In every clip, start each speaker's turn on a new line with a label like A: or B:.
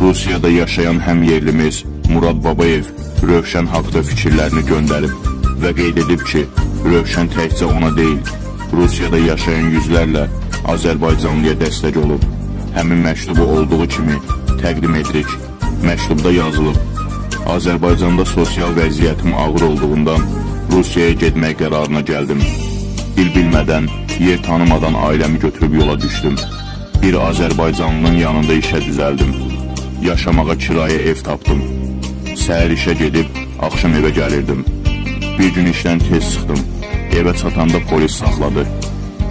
A: Rusiyada yaşayan həm yerlimiz Murad Babayev Rövşən haqda fikirlərini göndərib və qeyd edib ki, Rövşən təkcə ona deyil, Rusiyada yaşayan yüzlərlə Azərbaycanlıya dəstək olub. Həmin məktubu olduğu kimi təqdim edirik. Məktubda yazılıb, Azərbaycanda sosial vəziyyətim ağır olduğundan Rusiyaya getmək qərarına gəldim. Bil-bilmədən, yer tanımadan ailəmi götürüb yola düşdüm. Bir Azərbaycanlının yanında işə düzəldim. Yaşamağa kirayə ev tapdım. Səhər işə gedib, axşam evə gəlirdim. Bir gün işdən tez çıxdım. Evə çatanda polis saxladı.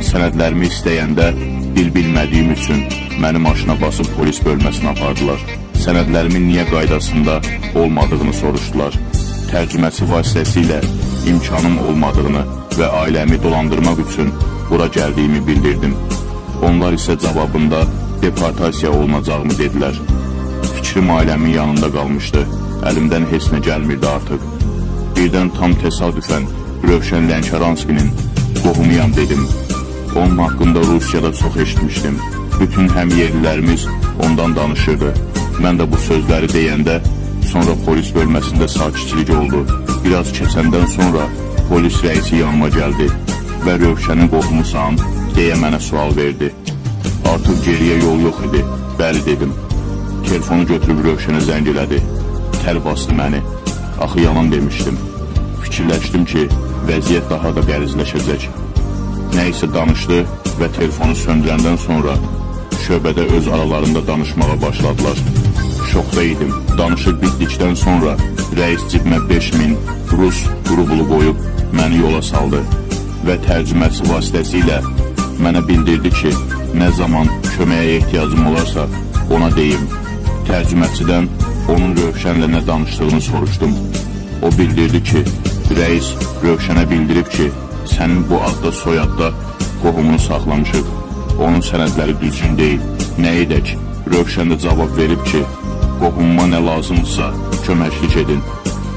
A: Sənədlərimi istəyəndə bil-bilmədiyim üçün məni maşına basıb polis bölməsinə apardılar. Sənədlərimin niyə qaydasında olmadığını soruşdular. Tərcüməçi vasitəsilə imkanım olmadığını və ailəmi dolandırmaq üçün bura gəldiyimi bildirdim. Onlar isə cavabında deportasiya olunacağımı dedilər. Fikrim ailəmin yanında qalmışdı. Əlimdən heç nə gəlmirdi artıq. Birdən tam təsadüfən Rövşən Lənkəranskinin qohumuyam dedim. Onun haqqında Rusiyada çox eşitmişdim. Bütün həm yerlilərimiz ondan danışırdı. Mən də bu sözləri deyəndə sonra polis bölməsində sakitçilik oldu. Biraz keçəndən sonra polis rəisi yanıma gəldi və Rövşənin qohumusan deyə mənə sual verdi. Artıq geriyə yol yox idi. Bəli dedim. Telefonu götürüb Rövşənə zəng elədi. Təl bastı məni. Axı yalan demişdim. Fikirləşdim ki, vəziyyət daha da qərizləşəcək. Nə isə danışdı və telefonu söndürəndən sonra şöbədə öz aralarında danışmağa başladılar. Şokda idim. Danışıb bitdikdən sonra rəis cibmə 5000 rus rublu qoyub məni yola saldı və tərcüməsi vasitəsilə mənə bildirdi ki, nə zaman köməyə ehtiyacım olarsa ona deyim. Tərcüməçidən onun Rövşənlə nə danışdığını soruşdum. O bildirdi ki, rəis Rövşənə bildirib ki, sənin bu adda soyadda qohumunu saxlamışıq. Onun sənədləri düzgün deyil. Nə edək? Rövşən də cavab verib ki, qohumuma nə lazımdırsa köməklik edin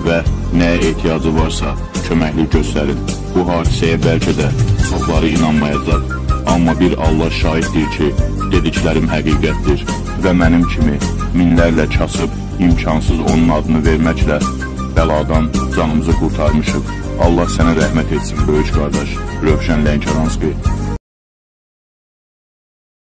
A: və nəyə ehtiyacı varsa köməklik göstərin. Bu hadisəyə bəlkə də çoxları inanmayacaq. Amma bir Allah şahiddir ki, dediklərim həqiqətdir və mənim kimi minlərlə kasıb imkansız onun adını verməklə bəladan canımızı qurtarmışıq. Allah sənə rəhmət etsin, böyük qardaş, Rövşən Lənkəranski.